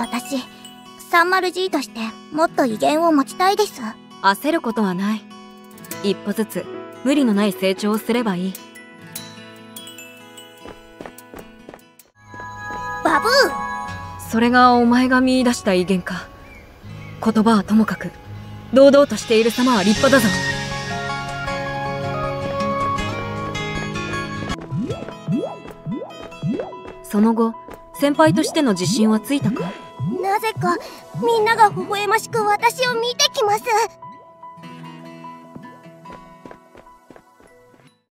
私 30G としてもっと威厳を持ちたいです。焦ることはない。一歩ずつ無理のない成長をすればいい。バブー！それがお前が見出した威厳か。言葉はともかく堂々としている様は立派だぞ。その後先輩としての自信はついたか？なぜかみんなが微笑ましく私を見てきます。